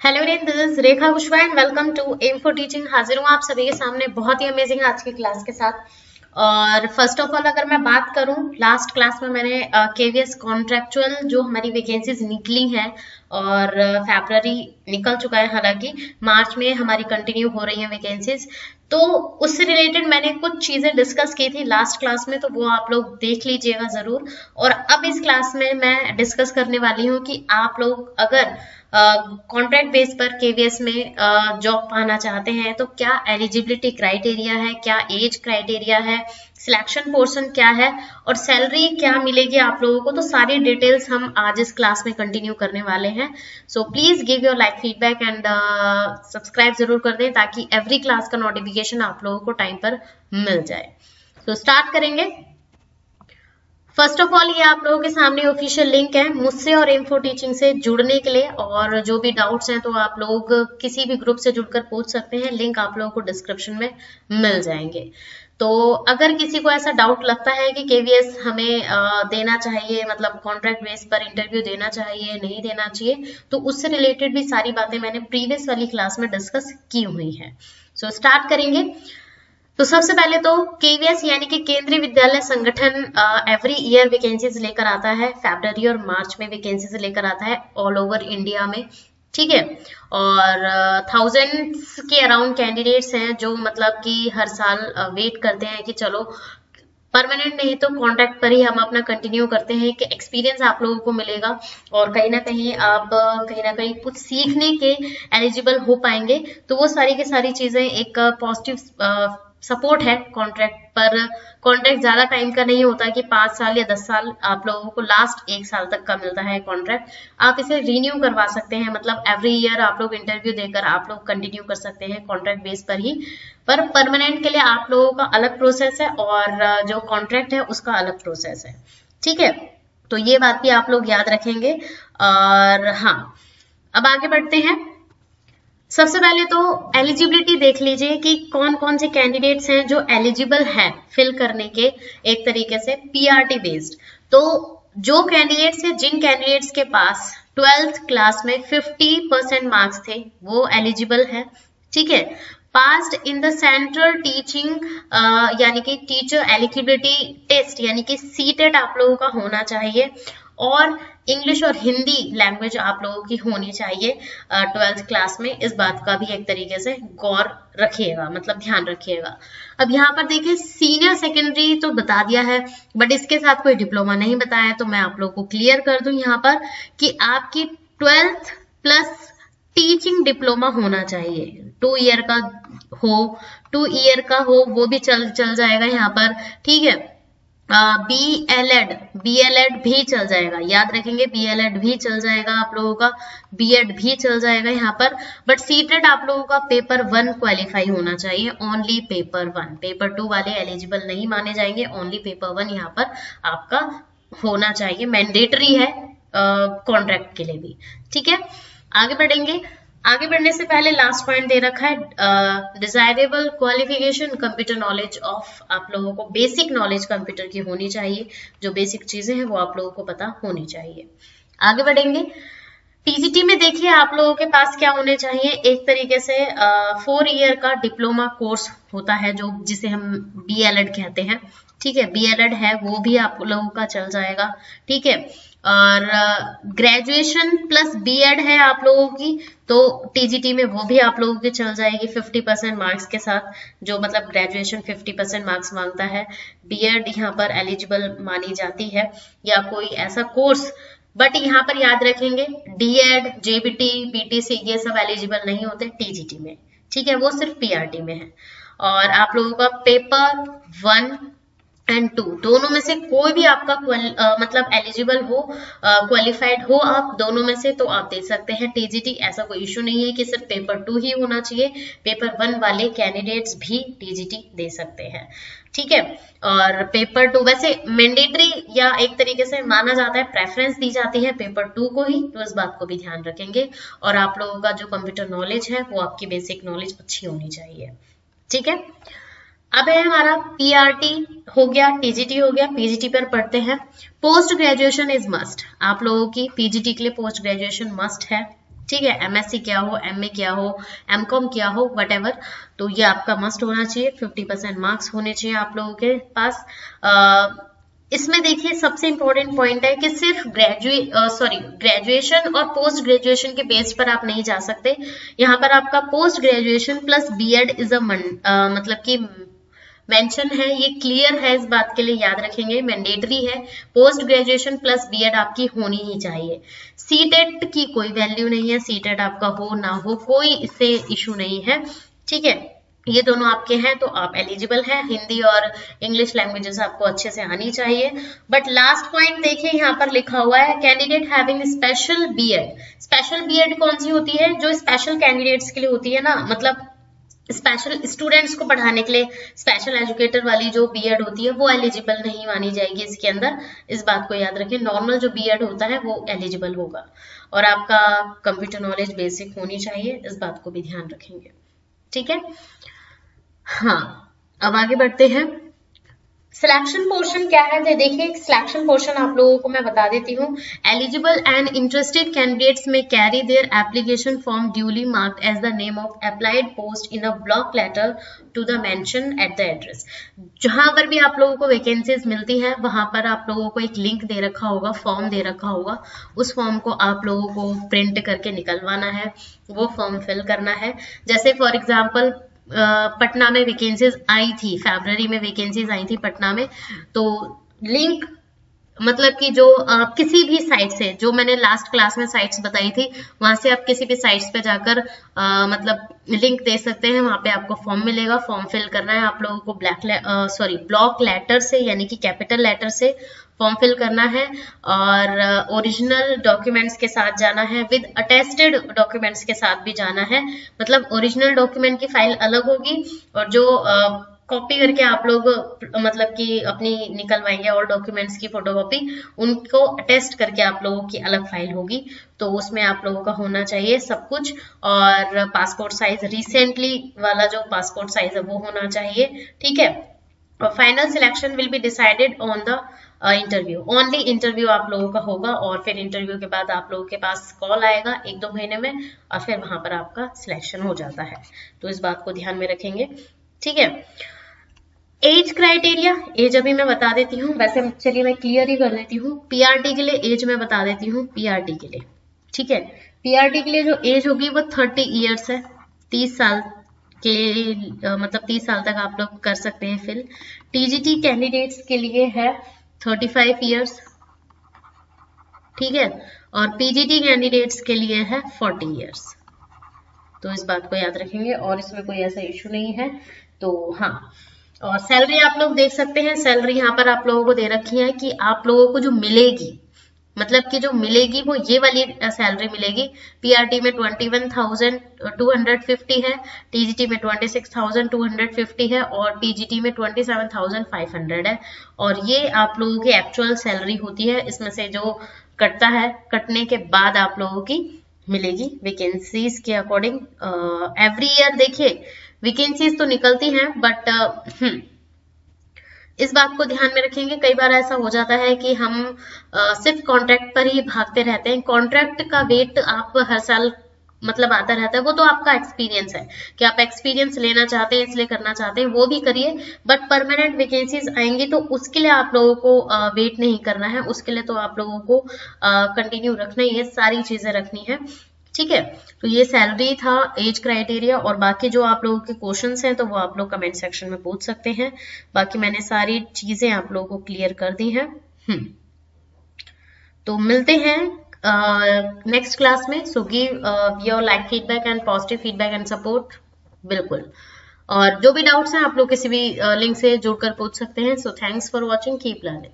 Hello this is Rekha Kushwaha and welcome to M for teaching हाजिर हूँ आप सभी के सामने। बहुत ही अमेजिंग आज की क्लास के साथ। और फ़र्स्ट ऑफ़ ऑल अगर मैं बात करूँ लास्ट क्लास में मैंने केवीएस कॉन्ट्रेक्चुअल जो हमारी वैकेंसीज निकली हैं, और फेबररी निकल चुका है, हालाँकि मार्च में हमारी कंटिन्यू हो रही हैं वैकेंसीज तो उससे रिलेटेड मैंने कुछ चीज़ें डिस्कस की थी लास्ट क्लास में तो वो आप लोग देख लीजिएगा ज़रूर। और अब इस क्लास में मैं डिस्कस करने वाली हूँ कि आप लोग अगर कॉन्ट्रैक्ट बेस पर केवीएस में जॉब पाना चाहते हैं तो क्या एलिजिबिलिटी क्राइटेरिया है क्या एज क्राइटेरिया है सिलेक्शन पोर्शन क्या है और सैलरी क्या मिलेगी आप लोगों को तो सारी डिटेल्स हम आज इस क्लास में कंटिन्यू करने वाले हैं। So please give your like feedback and subscribe ज़रूर कर दें ताकि एवरी क्लास का नोटिफिकेशन आप लोगों को टाइम पर मिल जाए। तो so, स्टार्ट करेंगे। फ़र्स्ट ऑफ़ ऑल ये आप लोगों के सामने ऑफिशियल लिंक है मुझसे और इन्फो टीचिंग से जुड़ने के लिए और जो भी डाउट्स हैं तो आप लोग किसी भी ग्रुप से जुड़कर पूछ सकते हैं। लिंक आप लोगों को डिस्क्रिप्शन में मिल जाएँगे। तो अगर किसी को ऐसा डाउट लगता है कि केवीएस हमें देना चाहिए मतलब कॉन्ट्रैक्ट बेस पर इंटरव्यू देना चाहिए नहीं देना चाहिए तो उससे रिलेटेड भी सारी बातें मैंने प्रीवियस वाली क्लास में डिस्कस की हुई है। सो so, स्टार्ट करेंगे। तो सबसे पहले तो केवीएस यानी कि केंद्रीय विद्यालय संगठन एवरी ईयर वैकेंसीज लेकर आता है। फेब्रवरी और मार्च में वैकेंसीज लेकर आता है ऑल ओवर इंडिया में, ठीक है? और थाउजेंड्स के अराउंड कैंडिडेट्स हैं जो मतलब कि हर साल वेट करते हैं कि चलो परमानेंट नहीं तो कॉन्ट्रैक्ट पर ही हम अपना कंटिन्यू करते हैं कि एक्सपीरियंस आप लोगों को मिलेगा। और कहीं ना कहीं आप कहीं ना कहीं कुछ सीखने के एलिजिबल हो पाएँगे। तो वो सारी की सारी चीज़ें एक पॉजिटिव सपोर्ट है कॉन्ट्रैक्ट पर। कॉन्ट्रैक्ट ज़्यादा टाइम का नहीं होता कि पाँच साल या दस साल आप लोगों को लास्ट एक साल तक का मिलता है कॉन्ट्रैक्ट आप इसे रिन्यू करवा सकते हैं मतलब एवरी ईयर आप लोग इंटरव्यू देकर आप लोग कंटिन्यू कर सकते हैं कॉन्ट्रैक्ट बेस पर ही। पर परमानेंट के लिए आप लोगों का अलग प्रोसेस है और जो कॉन्ट्रैक्ट है उसका अलग प्रोसेस है। ठीक है? तो ये बात भी आप लोग याद रखेंगे और हाँ अब आगे बढ़ते हैं। सबसे पहले तो एलिजिबिलिटी देख लीजिए कि कौन कौन से कैंडिडेट्स हैं जो एलिजिबल है फिल करने के एक तरीके से पीआरटी बेस्ड तो जो कैंडिडेट्स है, जिन कैंडिडेट्स के पास ट्वेल्थ क्लास में 50 परसेंट मार्क्स थे, वो एलिजिबल है, ठीक है? Passed in the central teaching यानी कि टीचर एलिजिबिलिटी टेस्ट यानी कि सीटेट आप लोगों का होना चाहिए, और इंग्लिश और हिंदी लैंग्वेज आप लोगों की होनी चाहिए ट्वेल्थ क्लास में। इस बात का भी एक तरीके से गौर रखिएगा मतलब ध्यान रखिएगा। अब यहाँ पर देखिए सीनियर सेकेंडरी तो बता दिया है बट इसके साथ कोई डिप्लोमा नहीं बताया तो मैं आप लोगों को क्लियर कर दूँ यहाँ पर कि आपकी ट्वेल्थ प्लस टीचिंग डिप्लोमा होना चाहिए। टू ईयर का हो टू ईयर का हो वो भी चल चल जाएगा यहाँ पर। ठीक है? B L Ed B L Ed भी चल जाएगा। याद रखेंगे बी एल एड भी चल जाएगा आप लोगों का। बी एड भी चल जाएगा यहाँ पर। बट सीटेड आप लोगों का पेपर वन क्वालिफाई होना चाहिए। Only paper one paper two वाले एलिजिबल नहीं माने जाएँगे। ओनली पेपर वन यहाँ पर आपका होना चाहिए। मैंडेटरी है कॉन्ट्रैक्ट uh, के लिए भी। ठीक है? आगे बढ़ेंगे। आगे बढ़ने से पहले लास्ट पॉइंट दे रखा है desirable qualification computer knowledge of आप लोगों को बेसिक नॉलेज कंप्यूटर की होनी चाहिए। जो बेसिक चीज़ें हैं, वो आप लोगों को पता होनी चाहिए। आगे बढ़ेंगे। टीजीटी में देखिए, आप लोगों के पास क्या होने चाहिए? एक तरीके से फोर ईयर का डिप्लोमा कोर्स होता है, जो जिसे हम बी कहते हैं। ठीक है बी है, वो भी आप लोगों का चल जाएगा। ठीक है और ग्रेजुएशन प्लस बीएड है आप लोगों की तो टीजीटी में वो भी आप लोगों की चल जाएगी 50 परसेंट मार्क्स के साथ, जो मतलब ग्रेजुएशन 50 परसेंट मार्क्स माँगता है। बीएड यहाँ पर एलिजिबल मानी जाती है, या कोई ऐसा कोर्स बट यहाँ पर याद रखेंगे डीएड जेबीटी बीटीसी ये सब एलिजिबल नहीं होते टीजीटी में। ठीक है, वो सिर्फ़ पीआरटी में है। और आप लोगों का पेपर वन एंड टू दोनों में से कोई भी आपका आ, मतलब एलिजिबल हो क्वालिफाइड हो आप दोनों में से तो आप दे सकते हैं टीजीटी ऐसा कोई इशू नहीं है कि सिर्फ़ पेपर टू ही होना चाहिए। पेपर वन वाले कैंडिडेट्स भी टीजीटी दे सकते हैं। ठीक है? और पेपर टू वैसे मैंडेटरी या एक तरीके से माना जाता है प्रेफरेंस दी जाती है पेपर टू को ही तो इस बात को भी ध्यान रखेंगे। और आप लोगों का जो कंप्यूटर नॉलेज है वो आपकी बेसिक नॉलेज अच्छी होनी चाहिए। ठीक है? अब है हमारा पीआरटी हो गया टीजीटी हो गया पीजीटी पर पढ़ते हैं। पोस्ट ग्रेजुएशन इज़ मस्ट आप लोगों की पीजीटी के लिए पोस्ट ग्रेजुएशन मस्ट है। ठीक है एमएससी क्या हो एमए क्या हो एमकॉम क्या हो वट तो ये आपका मस्ट होना चाहिए। 50 परसेंट मार्क्स होने चाहिए आप लोगों के पास। आ, इसमें देखिए सबसे इंपॉर्टेंट पॉइंट है कि सिर्फ़ ग्रेजुएट सॉरी ग्रेजुएशन और पोस्ट ग्रेजुएशन के बेस पर आप नहीं जा सकते। यहाँ पर आपका post graduation plus BEd is a मतलब कि मेंशन है, ये क्लियर है, इस बात के लिए याद रखेंगे मैंडेटरी है पोस्ट ग्रेजुएशन प्लस बीएड आपकी होनी ही चाहिए। सीटेट की कोई वैल्यू नहीं है सीटेट आपका हो ना हो, कोई इससे इशू नहीं है, ठीक है? ये दोनों आपके हैं तो आप एलिजिबल हैं, हिंदी और इंग्लिश लैंग्वेजेस आपको अच्छे से आनी चाहिए। बट लास्ट पॉइंट देखिए, यहाँ पर लिखा हुआ है candidate having special BEd special BEd कौन सी होती है? जो स्पेशल कैंडिडेट्स के लिए होती है ना मतलब स्पेशल स्टूडेंट्स को पढ़ाने के लिए स्पेशल एजुकेटर वाली जो बीएड होती है, वो एलिजिबल नहीं मानी जाएगी इसके अंदर। इस बात को याद रखें नॉर्मल जो बीएड होता है, वो एलिजिबल होगा। और आपका कंप्यूटर नॉलेज बेसिक होनी चाहिए, इस बात को भी ध्यान रखेंगे। ठीक है? हाँ अब आगे बढ़ते हैं। सिलेक्शन पोर्शन क्या है? तो देखिए सिलेक्शन पोर्शन आप लोगों को मैं बता देती हूँ। Eligible and interested candidates may carry their application form duly marked as the name of applied post in a block letter to the mention at the address जहाँ पर भी आप लोगों को वैकेंसीज मिलती है, वहाँ पर आप लोगों को एक लिंक दे रखा होगा फॉर्म दे रखा होगा। उस फॉर्म को आप लोगों को प्रिंट करके निकलवाना है, वो फॉर्म फिल करना है। जैसे फॉर एग्ज़ाम्पल पटना में वैकेंसीज आई थी फेबररी में वैकेंसीज आई थी पटना में तो लिंक मतलब कि जो आ, किसी भी साइट से जो मैंने लास्ट क्लास में साइट्स बताई थी वहाँ से आप किसी भी साइट्स पे जाकर आ, मतलब लिंक दे सकते हैं वहाँ पे आपको फॉर्म मिलेगा फॉर्म फिल करना है आप लोगों को ब्लैक सॉरी ब्लॉक लेटर से यानी कि कैपिटल लेटर से फॉर्म फिल करना है और ओरिजिनल डॉक्यूमेंट्स के साथ जाना है, विद अटेस्टेड डॉक्यूमेंट्स के साथ भी जाना है। मतलब ओरिजिनल डॉक्यूमेंट की फ़ाइल अलग होगी और जो कॉपी करके आप लोग मतलब कि अपनी निकलवाएँगे और डॉक्यूमेंट्स की फोटोकॉपी उनको अटेस्ट करके आप लोगों की अलग फ़ाइल होगी। तो उसमें आप लोगों का होना चाहिए सब कुछ और पासपोर्ट साइज़ रिसेंटली वाला जो पासपोर्ट साइज़ है वो होना चाहिए, ठीक है? Final selection will be decided on the interview only interview आप लोगों का होगा और फिर इंटरव्यू के बाद आप लोगों के पास कॉल आएगा एक दो महीने में और फिर वहाँ पर आपका सिलेक्शन हो जाता है। तो इस बात को ध्यान में रखेंगे। ठीक है? एज क्राइटेरिया एज अभी मैं बता देती हूँ। वैसे चलिए मैं क्लियर ही कर देती हूँ। पीआरटी के लिए एज मैं बता देती हूँ पीआरटी के लिए। ठीक है? पीआरटी के लिए जो एज होगी वो थर्टी ईयर्स है। तीस साल के मतलब तीस साल तक आप लोग कर सकते हैं फिल टीजीटी कैंडिडेट्स के लिए है थर्टी फाइव ईयर्स ठीक है? और पीजीटी कैंडिडेट्स के लिए है फोर्टी ईयर्स तो इस बात को याद रखेंगे और इसमें कोई ऐसा इशू नहीं है। तो हाँ। और सैलरी आप लोग देख सकते हैं। सैलरी यहाँ पर आप लोगों को दे रखी है कि आप लोगों को जो मिलेगी मतलब कि जो मिलेगी वो ये वाली सैलरी मिलेगी। पीआरटी में twenty one thousand two hundred fifty है टीजीटी में twenty six thousand two hundred fifty है और पीजीटी में twenty seven thousand five hundred है। और ये आप लोगों की एक्चुअल सैलरी होती है। इसमें से जो कटता है, कटने के बाद आप लोगों की मिलेगी वैकेंसीज के अकॉर्डिंग एवरी ईयर देखिए। वैकेंसीज तो निकलती हैं बट इस बात को ध्यान में रखेंगे। कई बार ऐसा हो जाता है कि हम आ, सिर्फ़ कॉन्ट्रैक्ट पर ही भागते रहते हैं। कॉन्ट्रैक्ट का वेट आप हर साल मतलब आता रहता है वो तो आपका एक्सपीरियंस है कि आप एक्सपीरियंस लेना चाहते हैं इसलिए करना चाहते हैं वो भी करिए। बट परमानेंट वैकेंसीज आएँगी तो उसके लिए आप लोगों को वेट नहीं करना है। उसके लिए तो आप लोगों को कंटिन्यू रखना ही है सारी चीज़ें रखनी है। ठीक है? तो ये सैलरी था एज क्राइटेरिया और बाकी जो आप लोगों के क्वेश्चन हैं तो वो आप लोग कमेंट सेक्शन में पूछ सकते हैं। बाकी मैंने सारी चीज़ें आप लोगों को क्लियर कर दी हैं। हम्म। तो मिलते हैं नेक्स्ट क्लास में। So give your like feedback and positive feedback and support बिल्कुल। और जो भी डाउट्स हैं, आप लोग किसी भी लिंक से जुड़कर पूछ सकते हैं। So thanks for watching keep learning